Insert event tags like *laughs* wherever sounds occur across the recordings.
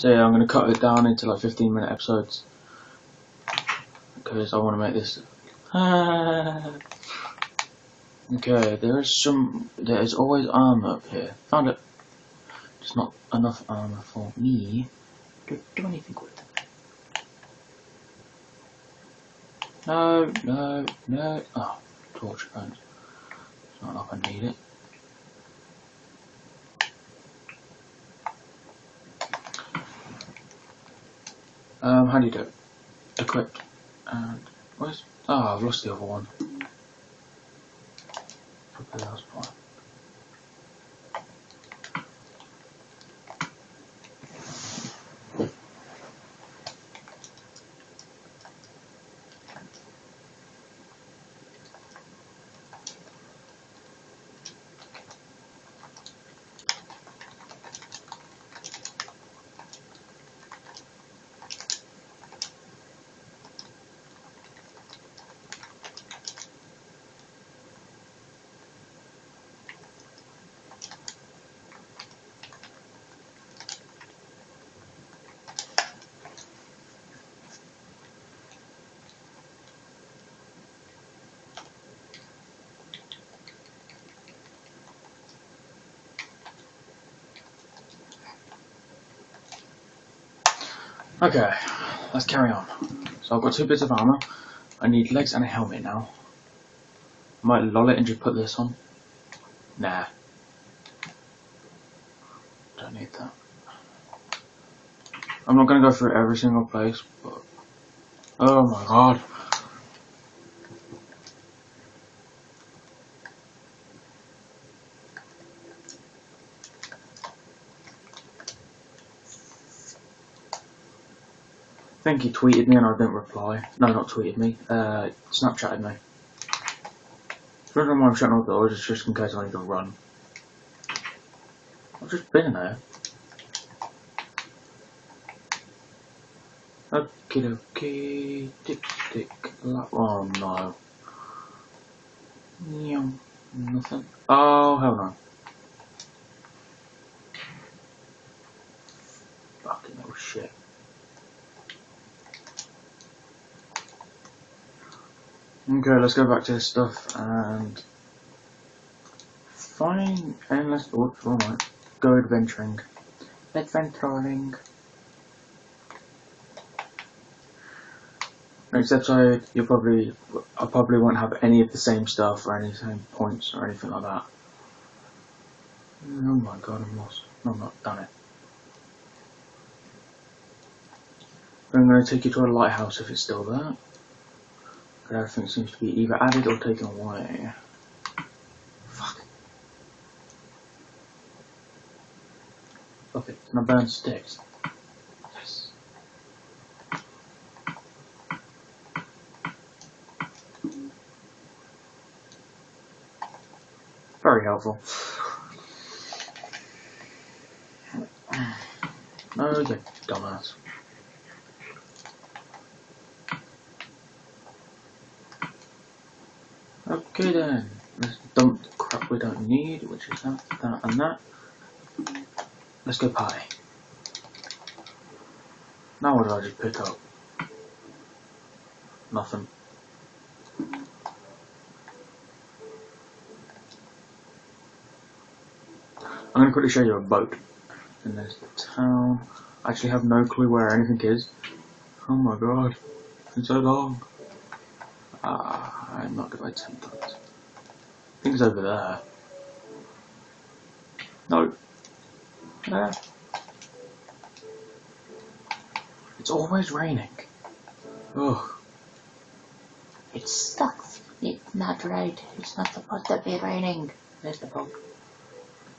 So yeah, I'm going to cut it down into like 15 minute episodes because I want to make this. *sighs* okay, there is some. There is always armor up here. Found it. Just not enough armor for me to do anything with. it? No, no, no. Oh, torch burns. It's not like I need it. Um, how do you do it? Equipped. And where's? Oh, I've lost the other one. Probably the last one. Okay, let's carry on. So I've got two bits of armor. I need legs and a helmet now. I might loll it and just put this on. Nah. Don't need that. I'm not gonna go through every single place, but... Oh my god. Think he tweeted me and I didn't reply. No, not tweeted me. Uh, Snapchatted me. The reason why I'm shutting all the doors is just in case I need to run. I've just been there. Okie dokie. Dipstick. La- oh no. Yum. Nothing. Oh, hell no. Fucking little shit. Okay, let's go back to this stuff and find endless thoughts. Alright, go adventuring. Adventuring. Next episode, you'll probably, I probably won't have any of the same stuff or any same points or anything like that. Oh my god, I'm lost. No, I'm not done it. I'm going to take you to a lighthouse if it's still there. But everything seems to be either added or taken away. Fuck. Okay, can I burn sticks? Yes. Very helpful. *sighs* Okay, dumbass. Okay then, let's dump the crap we don't need, which is that, that and that. Let's go pie. Now what do I just pick up? Nothing. I'm gonna quickly show you a boat. And there's the town. I actually have no clue where anything is. Oh my god. It's so long. Ah, I'm not gonna attempt that. I think it's over there. No. There. It's always raining. Ugh. It sucks. It's not right. It's not supposed to be raining. There's the boat.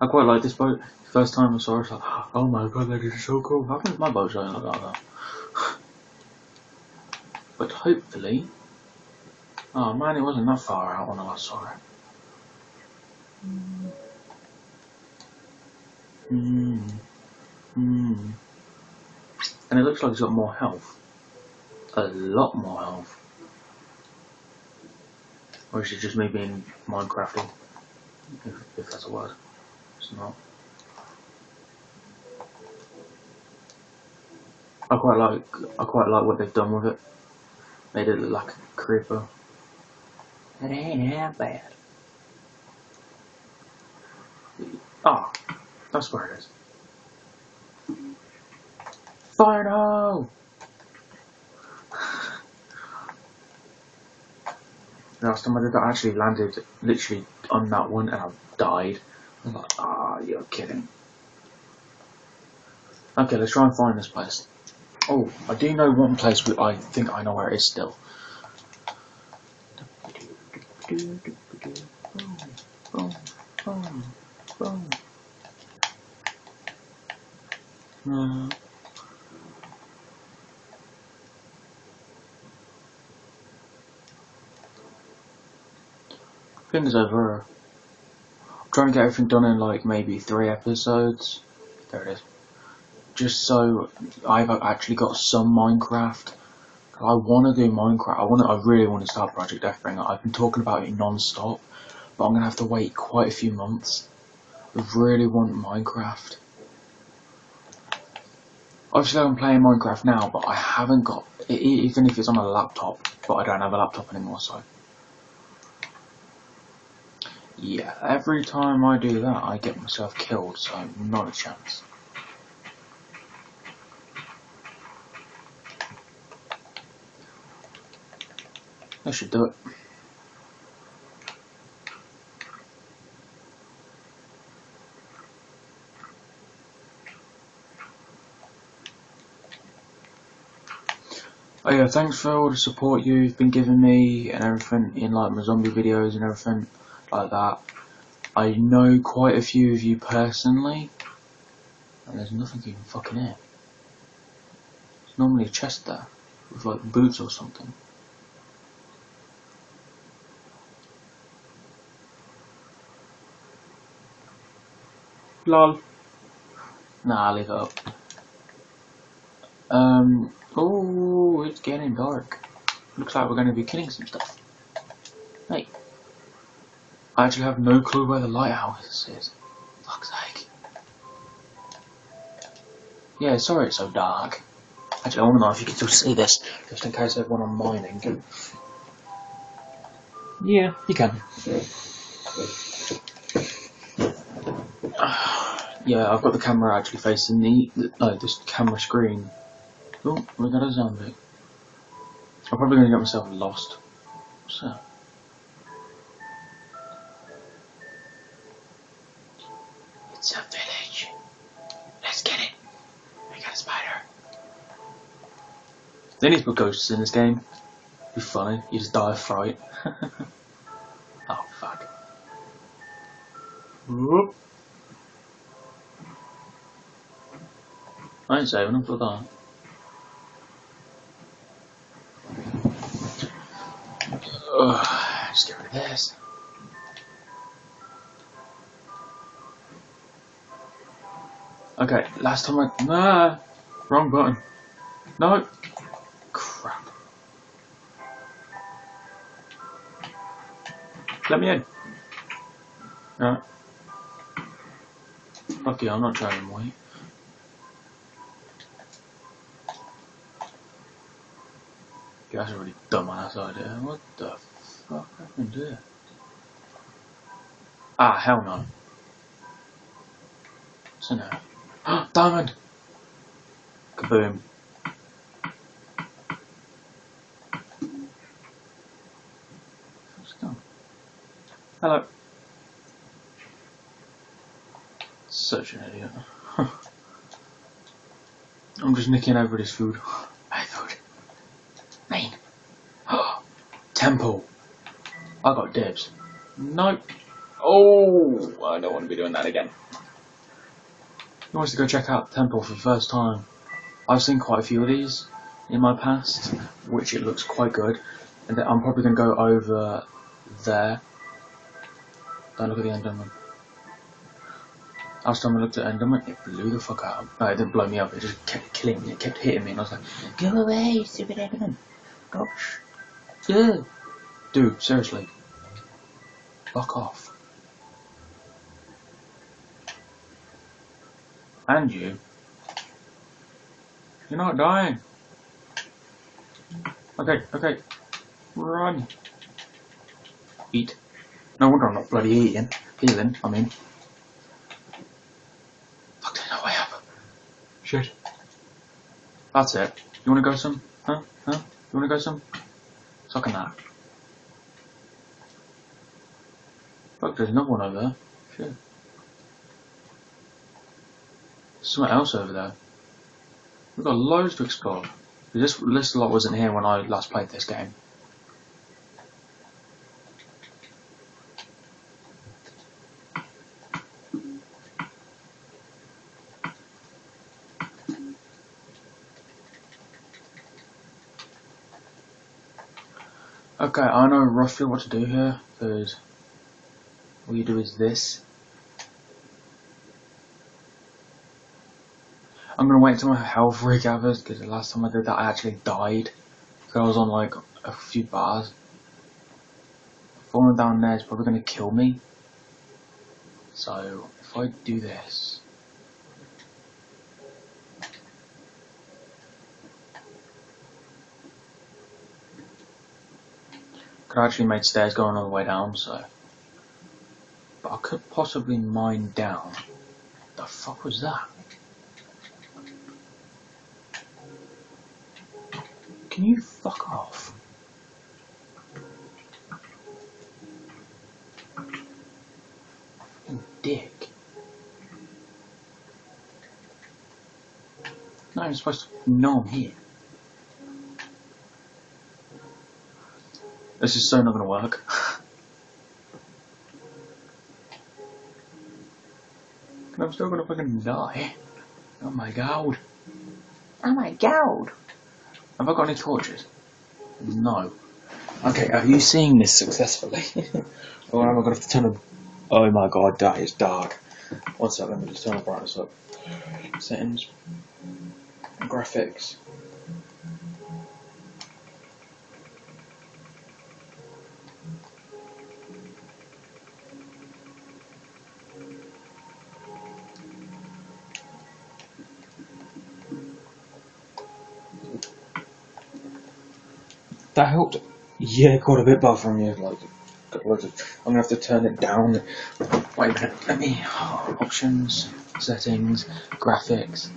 I quite like this boat. First time I saw it, I was like, oh my god, that is so cool. How come my boat's only like that? *sighs* but hopefully... Oh man, it wasn't that far out when I last saw it. Hmm. Hmm. And it looks like it's got more health. A lot more health. Or is it just me being Minecrafting? If, if that's a word. It's not. I quite like I quite like what they've done with it. Made it look like a creeper. It ain't that bad. Oh, that's where it is. The! Last time I did that, I actually landed literally on that one and I died. I was like, ah, you're kidding. Okay, let's try and find this place. Oh, I do know one place I think I know where it is still. Boom, boom, boom, boom. Uh, I think over. I'm trying to get everything done in like maybe three episodes. There it is. Just so I've actually got some Minecraft. I want to do Minecraft. I want. I really want to start Project Deathbringer. I've been talking about it non-stop, but I'm gonna have to wait quite a few months. I really want Minecraft. Obviously, I'm playing Minecraft now, but I haven't got. Even if it's on a laptop, but I don't have a laptop anymore, so. Yeah, every time I do that, I get myself killed, so not a chance. I should do it. Oh yeah, thanks for all the support you've been giving me and everything in like my zombie videos and everything like that. I know quite a few of you personally, and there's nothing even fucking here. There's normally a chest there with like boots or something. Lol. Nah, I'll leave it up. Um, oh, it's getting dark. Looks like we're going to be killing some stuff. Hey. I actually have no clue where the lighthouse is. Fuck's sake. Yeah, sorry it's so dark. Actually, I want to know if you can still see this, just in case everyone I'm mining. Yeah, you can. *sighs* Yeah, I've got the camera actually facing the, no, this camera screen. Oh, we got a zombie. I'm probably to get myself lost. So. It's a village. Let's get it. I got a spider. They need to put ghosts in this game. Be funny. You just die of fright. *laughs* oh fuck. Whoop. I ain't saving them for that. Ugh, just get rid of this. Okay, last time I. Nah! Wrong button. No! Crap. Let me in. Alright. Fuck you, I'm not trying to wait. Yeah, that's a really dumbass idea. What the fuck happened here? Ah, hell no. So no. *gasps* Diamond! Kaboom. Hello. Such an idiot. *laughs* I'm just nicking over this food. *laughs* Rain. Temple. I got dibs. Nope. Oh, I don't want to be doing that again. He wants to go check out the temple for the first time. I've seen quite a few of these in my past, which it looks quite good. And I'm probably going to go over there. Don't look at the Enderman. Last time I looked at Enderman, it blew the fuck out. No, it didn't blow me up, it just kept killing me, it kept hitting me, and I was like, Go away, stupid Enderman. Gosh. Yeah. Dude, seriously. Fuck off. And you. You're not dying. Okay, okay. Run. Eat. No wonder I'm not bloody eating. Healing, I mean. Fuck, there's no way up. Shit. That's it. You wanna go some? Huh? Huh? You wanna go some? Sucking that. Fuck, there's another one over there. Shit. Something else over there. We've got loads to explore. This this lot wasn't here when I last played this game. Okay, I know roughly what to do here, because all you do is this. I'm gonna wait until my health recovers, because the last time I did that I actually died. because I was on like a few bars. Falling down there is probably gonna kill me. So, if I do this... Could actually make stairs going all the way down, so. I could possibly mine down. The fuck was that? Can you fuck off? Dick. Not even supposed to know I'm here. This is so not gonna work. *laughs* I'm still gonna fucking die. Oh my god. Oh my god. Have I got any torches? No. Okay, are you seeing this successfully? *laughs* or am I gonna have to turn the... Oh my god, that is dark. One sec, let me just turn the brightness up. Settings. Graphics. That helped. Yeah, got a bit better from you. Like, got loads of, I'm gonna have to turn it down. Wait a minute. Let me oh, options, settings, graphics.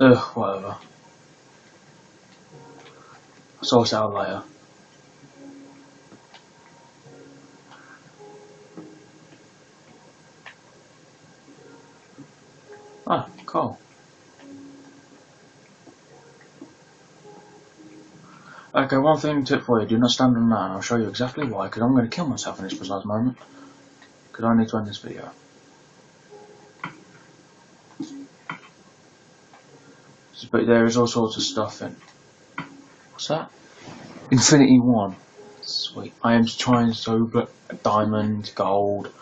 Ugh, whatever. Sort out later. Ah, cool. Okay, one thing tip for you, do not stand on that and I'll show you exactly why, because I'm going to kill myself in this precise moment. Because I need to end this video. But there is all sorts of stuff in. What's that? Infinity One. Sweet. I am trying so but diamond, gold.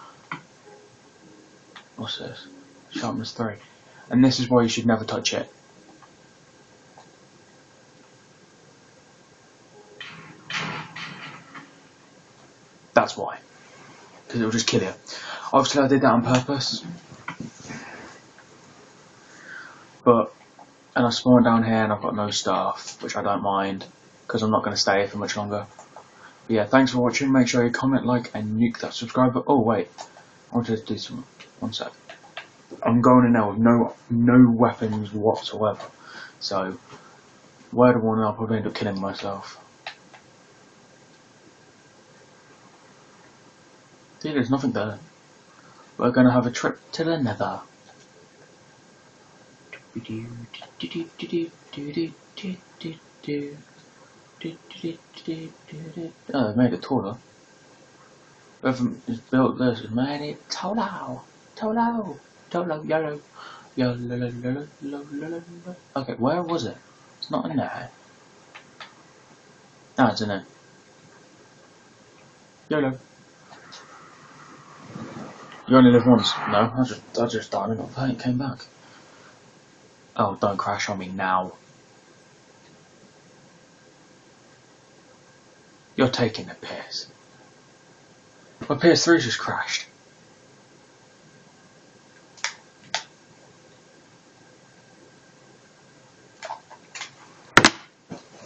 What's this? Sharpness three. And this is why you should never touch it. That's why. Because it will just kill you. Obviously I did that on purpose. But and I spawn down here and I've got no staff, which I don't mind, because I'm not going to stay here for much longer. But yeah, thanks for watching, make sure you comment, like, and nuke that subscriber. Oh wait, I want to do some, one sec. I'm going in now with no, no weapons whatsoever, so, word of warning, I'll probably end up killing myself. See, there's nothing there. We're going to have a trip to the nether. Oh, they made it taller. Has built this has made it taller. Taller. Taller. Yellow. Yellow. Okay, where was it? It's not in there. Ah, it's in there. YOLO. You only live once. No, I just, I just died and got paid, came back. Oh, don't crash on me now. You're taking the piss. My PS3 just crashed.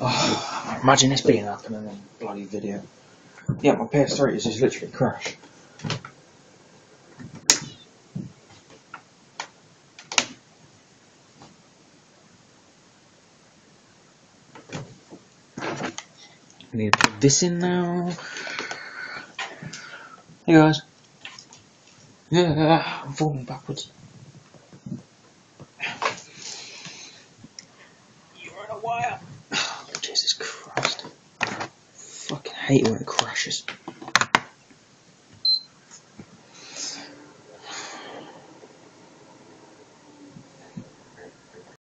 Oh, imagine this being happening in a bloody video. Yeah, my PS3 has just literally crashed. Need to put this in now. Hey guys. Yeah, I'm falling backwards. You're on a wire. *sighs* Oh, Jesus Christ. Fucking hate it when it crashes.